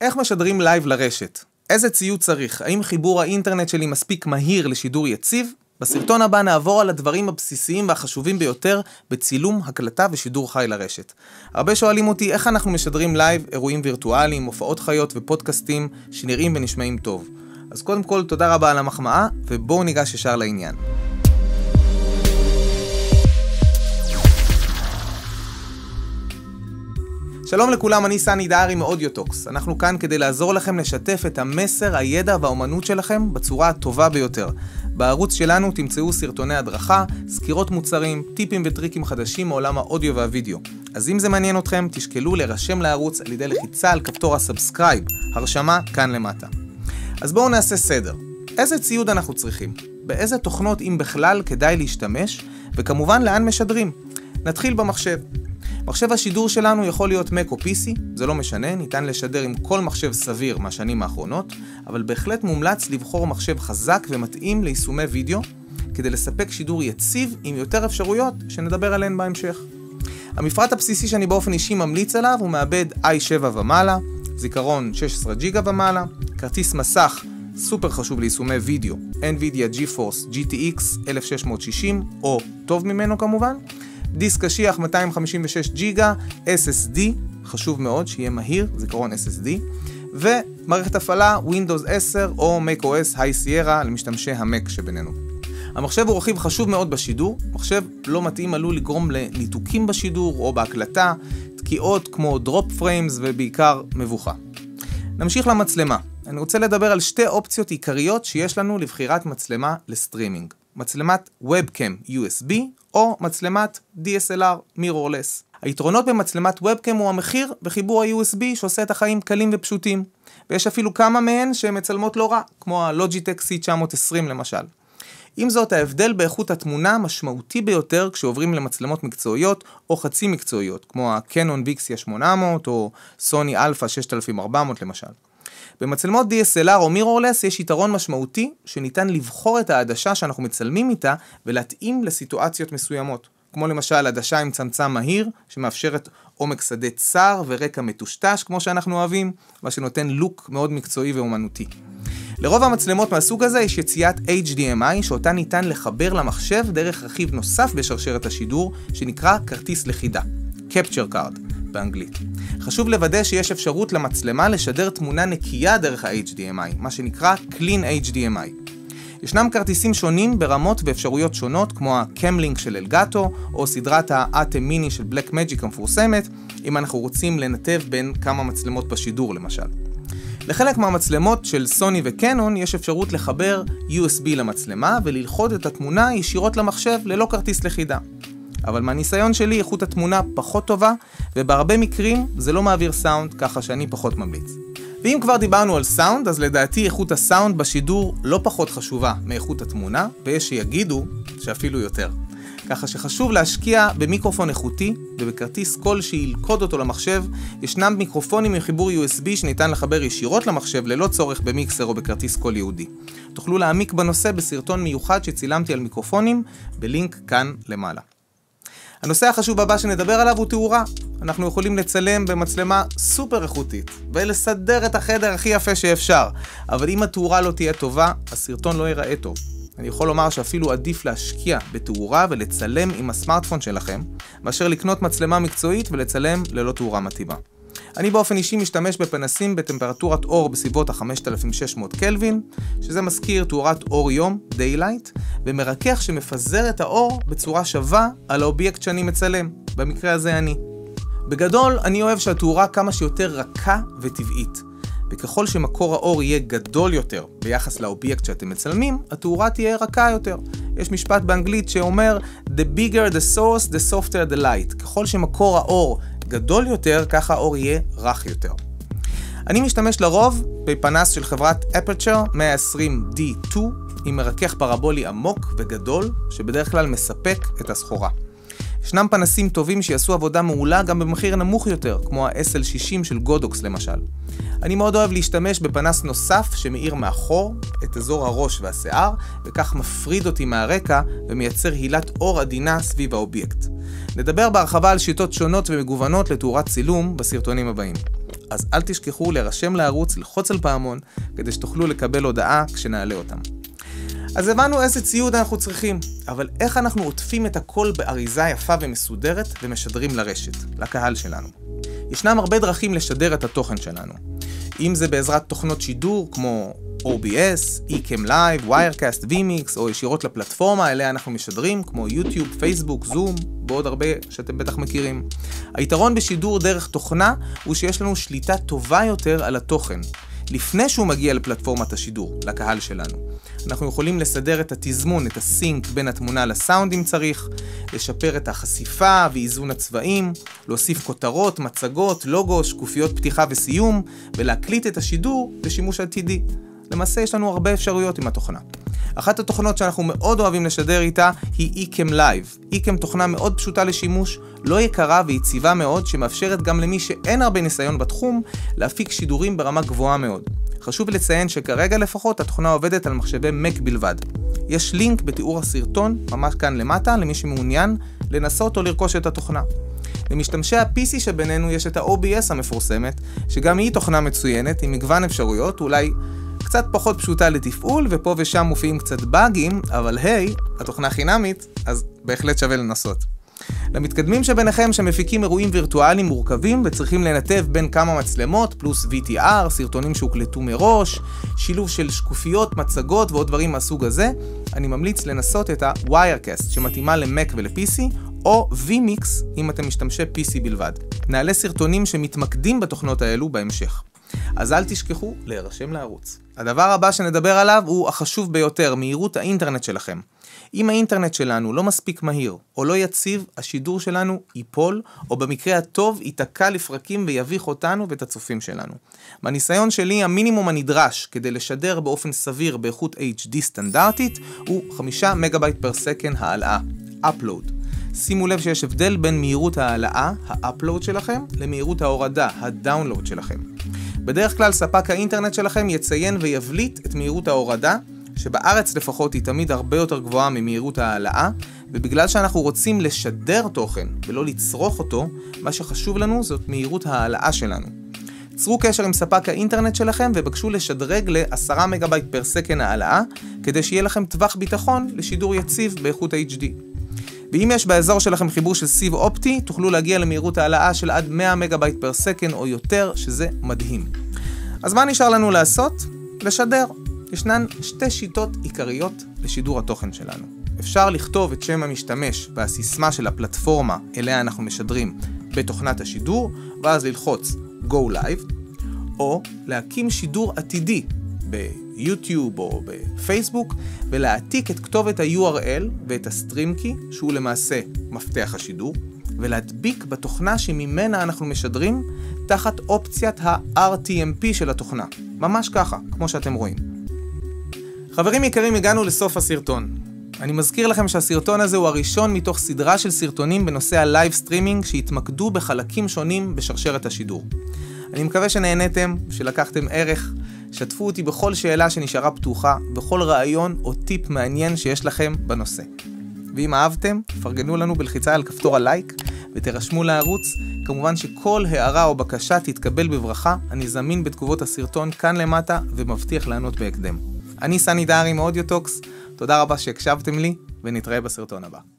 איך משדרים live לרשת? איזה ציוד צריך? האם חיבור האינטרנט שלי מספיק מהיר לשידור יציב? בסרטון הבא נעבור על הדברים הבסיסיים והחשובים ביותר בצילום, הקלטה ושידור חי לרשת. הרבה שואלים אותי איך אנחנו משדרים live אירועים וירטואליים, הופעות חיות ופודקאסטים שנראים ונשמעים טוב. אז קודם כל תודה רבה על המחמאה, ובואו ניגש ישר לעניין. שלום לכולם, אני סני דהרי מאודיוטוקס. אנחנו כאן כדי לעזור לכם לשתף את המסר, הידע והאומנות שלכם בצורה הטובה ביותר. בערוץ שלנו תמצאו סרטוני הדרכה, סקירות מוצרים, טיפים וטריקים חדשים מעולם האודיו והווידאו. אז אם זה מעניין אתכם, תשקלו להירשם לערוץ על ידי לחיצה על כפתור ה-subscribe, הרשמה כאן למטה. אז בואו נעשה סדר. איזה ציוד אנחנו צריכים? באיזה תוכנות, אם בכלל, כדאי להשתמש? וכמובן, לאן משדרים? נתחיל במחשב. מחשב השידור שלנו יכול להיות Mac או PC, זה לא משנה, ניתן לשדר עם כל מחשב סביר מהשנים האחרונות, אבל בהחלט מומלץ לבחור מחשב חזק ומתאים ליישומי וידאו, כדי לספק שידור יציב עם יותר אפשרויות שנדבר עליהן בהמשך. המפרט הבסיסי שאני באופן אישי ממליץ עליו הוא מעבד i7 ומעלה, זיכרון 16 ג'יגה ומעלה, כרטיס מסך סופר חשוב ליישומי וידאו, NVIDIA GeForce GTX 1660 או טוב ממנו כמובן, דיסק קשיח 256 ג'יגה, SSD, חשוב מאוד שיהיה מהיר, זיכרון SSD, ומערכת הפעלה Windows 10 או macOS High Sierra למשתמשי המק שבינינו. המחשב הוא רכיב חשוב מאוד בשידור, מחשב לא מתאים עלול לגרום לניתוקים בשידור או בהקלטה, תקיעות כמו drop frames ובעיקר מבוכה. נמשיך למצלמה. אני רוצה לדבר על שתי אופציות עיקריות שיש לנו לבחירת מצלמה ל-streaming. מצלמת Webcam USB או מצלמת DSLR Mirrorless. היתרונות במצלמת Webcam הוא המחיר וחיבור ה-USB שעושה את החיים קלים ופשוטים. ויש אפילו כמה מהן שהן מצלמות לא רע, כמו ה-Logitech C920 למשל. עם זאת, ההבדל באיכות התמונה משמעותי ביותר כשעוברים למצלמות מקצועיות או חצי מקצועיות, כמו ה-Canon Vixia 800 או Sony Alpha 6400 למשל. במצלמות DSLR או מירורלס יש יתרון משמעותי שניתן לבחור את העדשה שאנחנו מצלמים איתה ולהתאים לסיטואציות מסוימות. כמו למשל עדשה עם צמצם מהיר, שמאפשרת עומק שדה צר ורקע מטושטש כמו שאנחנו אוהבים, מה שנותן לוק מאוד מקצועי ואומנותי. לרוב המצלמות מהסוג הזה יש יציאת HDMI שאותה ניתן לחבר למחשב דרך רכיב נוסף בשרשרת השידור שנקרא כרטיס לכידה, Capture Card באנגלית. חשוב לוודא שיש אפשרות למצלמה לשדר תמונה נקייה דרך ה-HDMI, מה שנקרא Clean HDMI. ישנם כרטיסים שונים ברמות ואפשרויות שונות, כמו ה-Camlink של אלגטו, או סדרת ה-Atem Mini של Black Magic המפורסמת, אם אנחנו רוצים לנתב בין כמה מצלמות בשידור למשל. לחלק מהמצלמות של סוני וקנון יש אפשרות לחבר USB למצלמה וללכוד את התמונה ישירות למחשב ללא כרטיס לכידה. אבל מהניסיון שלי איכות התמונה פחות טובה, ובהרבה מקרים זה לא מעביר סאונד, ככה שאני פחות ממליץ. ואם כבר דיברנו על סאונד, אז לדעתי איכות הסאונד בשידור לא פחות חשובה מאיכות התמונה, ויש שיגידו שאפילו יותר. ככה שחשוב להשקיע במיקרופון איכותי ובכרטיס קול שילכוד אותו למחשב. ישנם מיקרופונים עם חיבור USB שניתן לחבר ישירות למחשב ללא צורך במיקסר או בכרטיס קול ייעודי. תוכלו להעמיק בנושא בסרטון מיוחד שצילמתי על מיקרופונים, בלינק כאן למעלה. הנושא החשוב הבא שנדבר עליו הוא תאורה. אנחנו יכולים לצלם במצלמה סופר איכותית, ולסדר את החדר הכי יפה שאפשר, אבל אם התאורה לא תהיה טובה, הסרטון לא ייראה טוב. אני יכול לומר שאפילו עדיף להשקיע בתאורה ולצלם עם הסמארטפון שלכם, מאשר לקנות מצלמה מקצועית ולצלם ללא תאורה מתאימה. אני באופן אישי משתמש בפנסים בטמפרטורת אור בסביבות ה-5600 קלווין, שזה מזכיר תאורת אור יום, Daylight, ומרכך שמפזר את האור בצורה שווה על האובייקט שאני מצלם, במקרה הזה אני. בגדול, אני אוהב שהתאורה כמה שיותר רכה וטבעית. וככל שמקור האור יהיה גדול יותר ביחס לאובייקט שאתם מצלמים, התאורה תהיה רכה יותר. יש משפט באנגלית שאומר The bigger the source, the softer the light. ככל שמקור האור גדול יותר, ככה האור יהיה רך יותר. אני משתמש לרוב בפנס של חברת Aperture 120D2 עם מרכך פרבולי עמוק וגדול, שבדרך כלל מספק את הסחורה. ישנם פנסים טובים שיעשו עבודה מעולה גם במחיר נמוך יותר, כמו ה-SL60 של גודוקס למשל. אני מאוד אוהב להשתמש בפנס נוסף שמאיר מאחור את אזור הראש והשיער, וכך מפריד אותי מהרקע ומייצר הילת אור עדינה סביב האובייקט. נדבר בהרחבה על שיטות שונות ומגוונות לתאורת צילום בסרטונים הבאים. אז אל תשכחו להירשם לערוץ, ללחוץ על פעמון, כדי שתוכלו לקבל הודעה כשנעלה אותם. אז הבנו איזה ציוד אנחנו צריכים, אבל איך אנחנו עוטפים את הכל באריזה יפה ומסודרת ומשדרים לרשת, לקהל שלנו. ישנם הרבה דרכים לשדר את התוכן שלנו. אם זה בעזרת תוכנות שידור כמו OBS, Ecam Live, Wirecast, VMix, או ישירות לפלטפורמה אליה אנחנו משדרים, כמו יוטיוב, פייסבוק, זום, ועוד הרבה שאתם בטח מכירים. היתרון בשידור דרך תוכנה הוא שיש לנו שליטה טובה יותר על התוכן, לפני שהוא מגיע לפלטפורמת השידור, לקהל שלנו. אנחנו יכולים לסדר את התזמון, את הסינק בין התמונה לסאונד אם צריך, לשפר את החשיפה ואיזון הצבעים, להוסיף כותרות, מצגות, לוגו, שקופיות פתיחה וסיום, ולהקליט את השידור לשימוש עתידי. למעשה יש לנו הרבה אפשרויות עם התוכנה. אחת התוכנות שאנחנו מאוד אוהבים לשדר איתה היא Ecam Live. Ecam תוכנה מאוד פשוטה לשימוש, לא יקרה ויציבה מאוד, שמאפשרת גם למי שאין הרבה ניסיון בתחום, להפיק שידורים ברמה גבוהה מאוד. חשוב לציין שכרגע לפחות התוכנה עובדת על מחשבי Mac בלבד. יש לינק בתיאור הסרטון, ממש כאן למטה, למי שמעוניין לנסות או לרכוש את התוכנה. למשתמשי ה-PC שבינינו יש את ה-OBS המפורסמת, שגם היא תוכנה מצוינת עם מגוון אפשרויות, אולי קצת פחות פשוטה לתפעול, ופה ושם מופיעים קצת באגים, אבל היי, התוכנה חינמית, אז בהחלט שווה לנסות. למתקדמים שביניכם שמפיקים אירועים וירטואליים מורכבים וצריכים לנתב בין כמה מצלמות פלוס VTR, סרטונים שהוקלטו מראש, שילוב של שקופיות, מצגות ועוד דברים מהסוג הזה, אני ממליץ לנסות את ה-Wirecast שמתאימה ל-Mac ול-PC או VMix אם אתם משתמשי PC בלבד. נעלה סרטונים שמתמקדים בתוכנות האלו בהמשך. אז אל תשכחו להירשם לערוץ. הדבר הבא שנדבר עליו הוא החשוב ביותר, מהירות האינטרנט שלכם. אם האינטרנט שלנו לא מספיק מהיר או לא יציב, השידור שלנו ייפול, או במקרה הטוב ייתקע לפרקים ויביך אותנו ואת הצופים שלנו. מהניסיון שלי, המינימום הנדרש כדי לשדר באופן סביר באיכות HD סטנדרטית הוא 5 מגה-ביט per second העלאה, upload. שימו לב שיש הבדל בין מהירות ההעלאה, ה-upload שלכם, למהירות ההורדה, ה-download שלכם. בדרך כלל ספק האינטרנט שלכם יציין ויבליט את מהירות ההורדה, שבארץ לפחות היא תמיד הרבה יותר גבוהה ממהירות ההעלאה, ובגלל שאנחנו רוצים לשדר תוכן ולא לצרוך אותו, מה שחשוב לנו זאת מהירות ההעלאה שלנו. צרו קשר עם ספק האינטרנט שלכם ובקשו לשדרג ל-10 מגה ביט per second העלאה, כדי שיהיה לכם טווח ביטחון לשידור יציב באיכות HD. ואם יש באזור שלכם חיבור של סיב אופטי, תוכלו להגיע למהירות העלאה של עד 100 מגה ביט per second או יותר, שזה מדהים. אז מה נשאר לנו לעשות? לשדר. ישנן שתי שיטות עיקריות לשידור התוכן שלנו. אפשר לכתוב את שם המשתמש והסיסמה של הפלטפורמה אליה אנחנו משדרים בתוכנת השידור, ואז ללחוץ Go Live, או להקים שידור עתידי ביוטיוב או בפייסבוק, ולהעתיק את כתובת ה-URL ואת הסטרימקי, שהוא למעשה מפתח השידור, ולהדביק בתוכנה שממנה אנחנו משדרים תחת אופציית ה-RTMP של התוכנה. ממש ככה, כמו שאתם רואים. חברים יקרים, הגענו לסוף הסרטון. אני מזכיר לכם שהסרטון הזה הוא הראשון מתוך סדרה של סרטונים בנושא הלייב סטרימינג שיתמקדו בחלקים שונים בשרשרת השידור. אני מקווה שנהניתם, שלקחתם ערך, שתפו אותי בכל שאלה שנשארה פתוחה, בכל רעיון או טיפ מעניין שיש לכם בנושא. ואם אהבתם, פרגנו לנו בלחיצה על כפתור הלייק ותירשמו לערוץ. כמובן שכל הערה או בקשה תתקבל בברכה, אני זמין בתגובות הסרטון כאן למטה ומבטיח לענות בהקדם. אני סני דהרי מאודיוטוקס, תודה רבה שהקשבתם לי, ונתראה בסרטון הבא.